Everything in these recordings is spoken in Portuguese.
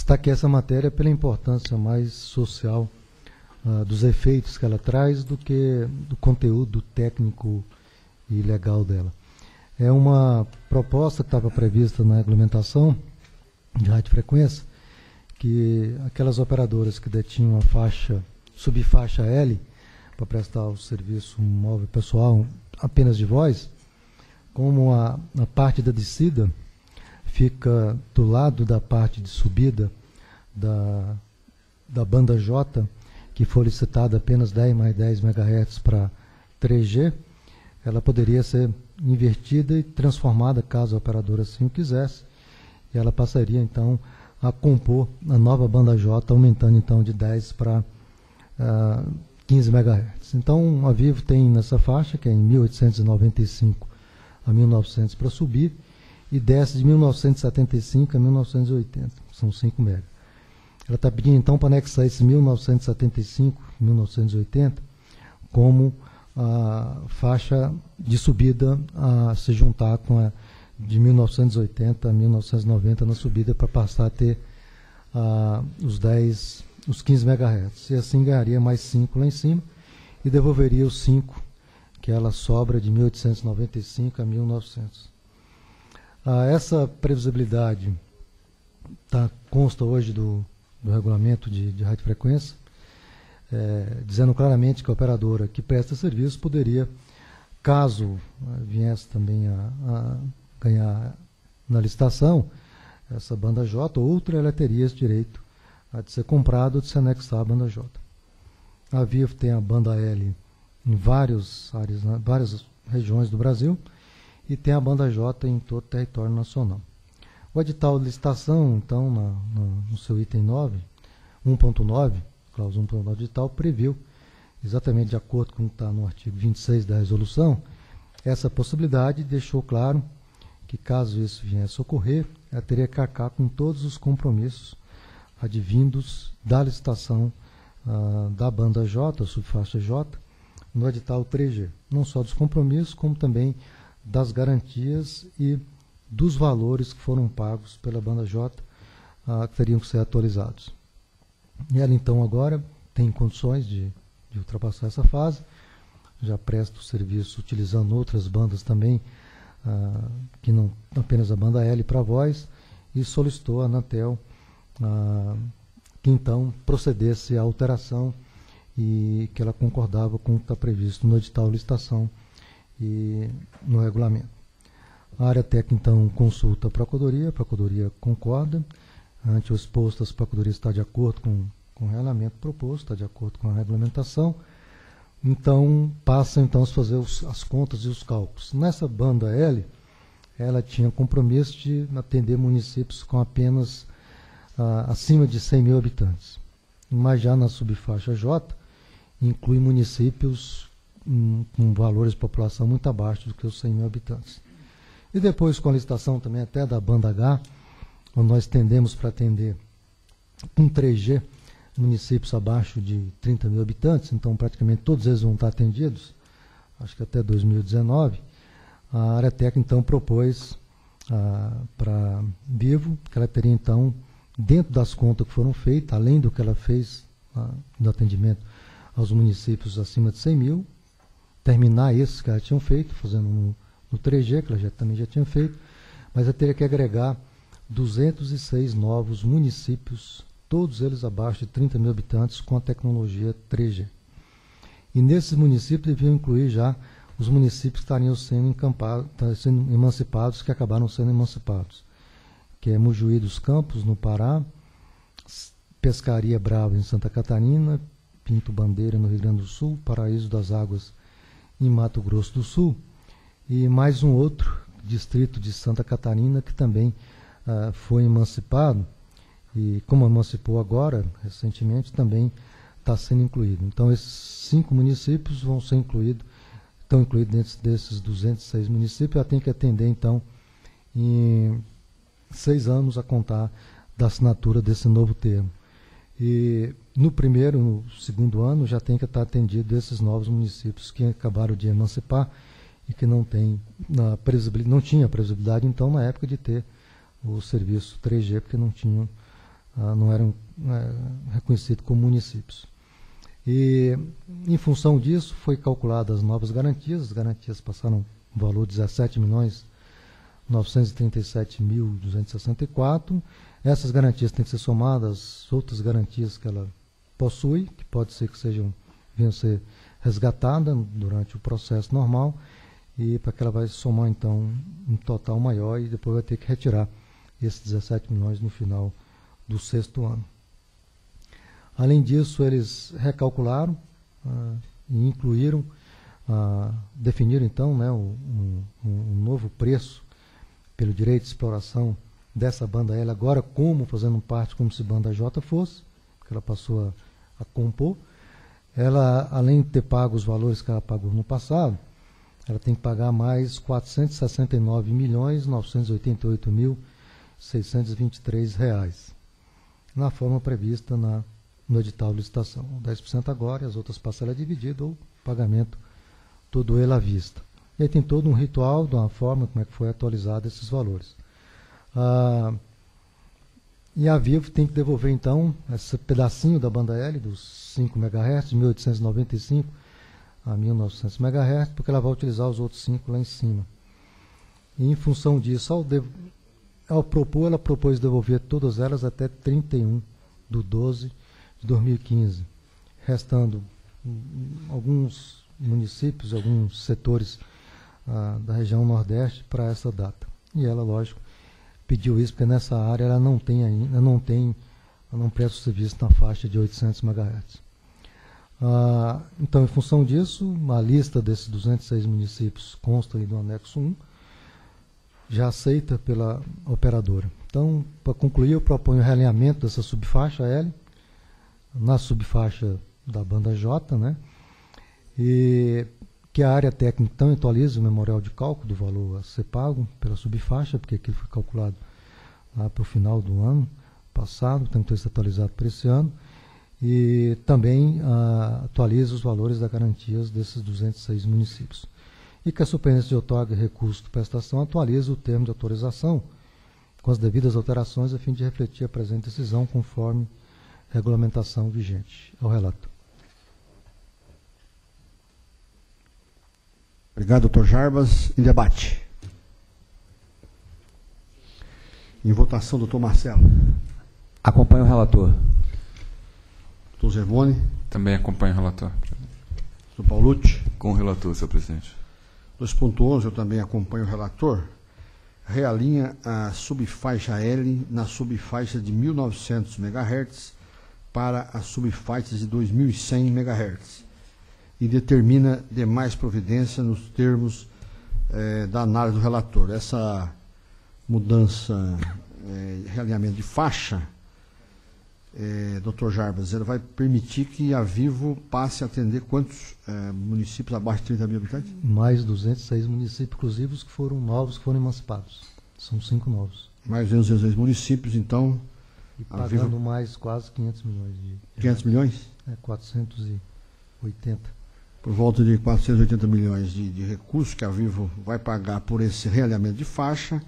destaquei essa matéria pela importância mais social uh, dos efeitos que ela traz do que do conteúdo técnico e legal dela. É uma proposta que estava prevista na regulamentação de radiofrequência, que aquelas operadoras que detinham a faixa, subfaixa L, para prestar o serviço móvel pessoal apenas de voz, como a, a parte da descida fica do lado da parte de subida da, da banda J, que foi licitada apenas 10 mais 10 MHz para 3G, ela poderia ser invertida e transformada, caso a operadora assim o quisesse, e ela passaria então a compor a nova banda J, aumentando então de 10 para uh, 15 MHz. Então a Vivo tem nessa faixa, que é em 1895 a 1900 para subir, e desce de 1975 a 1980, são 5 MHz. Ela está pedindo então para anexar esse 1975, 1980, como a faixa de subida a se juntar com a de 1980 a 1990 na subida para passar a ter uh, os 10, os 15 MHz. E assim ganharia mais 5 lá em cima e devolveria os 5 que ela sobra de 1895 a 1900. Ah, essa previsibilidade tá, consta hoje do, do regulamento de, de radiofrequência, é, dizendo claramente que a operadora que presta serviço poderia, caso uh, viesse também a, a ganhar na licitação essa banda J, outra ela teria esse direito de ser comprado ou de se anexar à banda J. A Vivo tem a banda L em várias áreas, várias regiões do Brasil e tem a banda J em todo o território nacional. O edital de licitação, então, na, na, no seu item 9, 1.9, cláusula 1.9 do edital, previu, exatamente de acordo com o que está no artigo 26 da resolução, essa possibilidade deixou claro que caso isso viesse a ocorrer, ela teria que arcar com todos os compromissos advindos da licitação uh, da banda J, subfaixa J, no edital 3G. Não só dos compromissos, como também das garantias e dos valores que foram pagos pela banda J, uh, que teriam que ser atualizados. E ela então agora tem condições de, de ultrapassar essa fase, já presta o serviço utilizando outras bandas também ah, que não apenas a banda L para voz, e solicitou a Anatel ah, que então procedesse à alteração e que ela concordava com o que está previsto no edital licitação e no regulamento. A área técnica então consulta a Procuradoria, a Procuradoria concorda, ante o exposto, a Procuradoria está de acordo com, com o regulamento proposto, está de acordo com a regulamentação, então, passa então a fazer os, as contas e os cálculos. Nessa banda L, ela tinha compromisso de atender municípios com apenas ah, acima de 100 mil habitantes. Mas já na subfaixa J, inclui municípios com valores de população muito abaixo do que os 100 mil habitantes. E depois, com a licitação também até da banda H, onde nós tendemos para atender com 3G, municípios abaixo de 30 mil habitantes, então praticamente todos eles vão estar atendidos, acho que até 2019. A técnica então propôs ah, para Vivo que ela teria então, dentro das contas que foram feitas, além do que ela fez ah, no atendimento aos municípios acima de 100 mil, terminar esses que ela tinha feito, fazendo no, no 3G, que ela já, também já tinha feito, mas ela teria que agregar 206 novos municípios todos eles abaixo de 30 mil habitantes com a tecnologia 3G. E nesses municípios deviam incluir já os municípios que estariam sendo, tá sendo emancipados, que acabaram sendo emancipados, que é Mujuí dos Campos, no Pará, Pescaria Brava, em Santa Catarina, Pinto Bandeira, no Rio Grande do Sul, Paraíso das Águas, em Mato Grosso do Sul, e mais um outro distrito de Santa Catarina que também uh, foi emancipado, e como emancipou agora, recentemente, também está sendo incluído. Então, esses cinco municípios vão ser incluídos, estão incluídos dentro desses 206 municípios, ela tem que atender, então, em seis anos a contar da assinatura desse novo termo. E no primeiro, no segundo ano, já tem que estar atendido esses novos municípios que acabaram de emancipar e que não tem na não tinha previsibilidade, então, na época de ter o serviço 3G, porque não tinham ah, não eram é, reconhecidos como municípios. E, em função disso, foi calculadas as novas garantias, as garantias passaram um valor de 17 milhões 937.264. Essas garantias têm que ser somadas às outras garantias que ela possui, que pode ser que sejam venham ser resgatadas durante o processo normal, e para que ela vai somar então um total maior e depois vai ter que retirar esses 17 milhões no final do sexto ano. Além disso, eles recalcularam ah, e incluíram, ah, definiram então né, um, um, um novo preço pelo direito de exploração dessa banda L, agora como fazendo parte como se banda J fosse, porque ela passou a, a compor. Ela, além de ter pago os valores que ela pagou no passado, ela tem que pagar mais 469 milhões 988 mil 623 reais, na forma prevista na, no edital de licitação. 10% agora e as outras parcelas divididas ou pagamento todo ele à vista. E aí tem todo um ritual, de uma forma como é que foi atualizado esses valores. Ah, e a Vivo tem que devolver, então, esse pedacinho da banda L, dos 5 MHz, de 1895 a 1900 MHz, porque ela vai utilizar os outros 5 lá em cima. E em função disso, ao, de, ao propor, ela propôs devolver todas elas até 31 de 12 de 2015, restando alguns municípios, alguns setores da região Nordeste para essa data. E ela, lógico, pediu isso porque nessa área ela não tem ainda, não tem, não presta o serviço na faixa de 800 MHz. Ah, então, em função disso, a lista desses 206 municípios consta aí do anexo 1, já aceita pela operadora. Então, para concluir, eu proponho o realinhamento dessa subfaixa L na subfaixa da banda J, né? E que a área técnica então atualize o memorial de cálculo do valor a ser pago pela subfaixa, porque aquilo foi calculado lá para o final do ano passado, tem que ser atualizado para esse ano, e também ah, atualize os valores das garantias desses 206 municípios. E que a Superintendência de outorga recurso de prestação atualize o termo de autorização com as devidas alterações a fim de refletir a presente decisão conforme regulamentação vigente. É o relato. Obrigado, doutor Jarbas. Em debate. Em votação, doutor Marcelo. Acompanho o relator. Doutor Zervone. Também acompanho o relator. Doutor Paulucci. Com o relator, senhor presidente. 2.11, eu também acompanho o relator. Realinha a subfaixa L na subfaixa de 1900 MHz para as subfaixas de 2100 MHz e determina demais providência nos termos eh, da análise do relator. Essa mudança, eh, realinhamento de faixa, eh, doutor Jarbas, ela vai permitir que a Vivo passe a atender quantos eh, municípios abaixo de 30 mil habitantes? Mais 206 municípios, inclusive os que foram novos, que foram emancipados. São cinco novos. Mais 206 municípios, então. E pagando Vivo... mais quase 500 milhões de. 500 milhões? É, 480 por volta de 480 milhões de, de, recursos que a Vivo vai pagar por esse realinhamento de faixa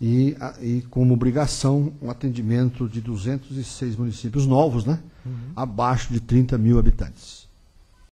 e, e como obrigação o atendimento de 206 municípios novos, né? Uhum. Abaixo de 30 mil habitantes.